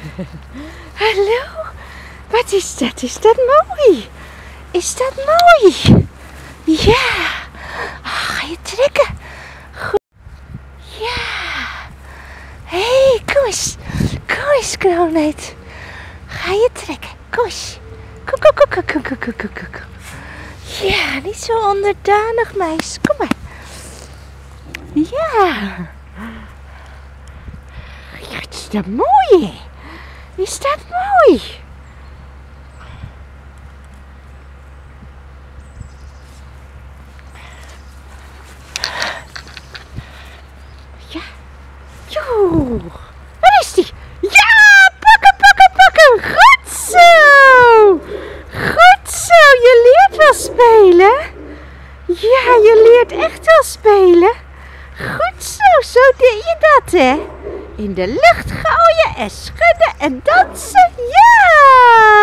Hallo? Wat is dat? Is dat mooi? Is dat mooi? Ja. Ga je trekken? Goed. Ja. Hé, hey, kom eens. Kom. Ga je trekken? Kom eens. Kom, kom. Ja, niet zo onderdanig, meis. Kom maar. Ja. Ja, het is dat mooi. Is dat mooi? Ja. Joe. Waar is die? Ja, pakken, pakken, pakken. Goed zo. Goed zo. Je leert wel spelen. Ja, je leert echt wel spelen. Goed zo. Zo deed je dat, hè? In de lucht gooien en schudden en dansen. Ja!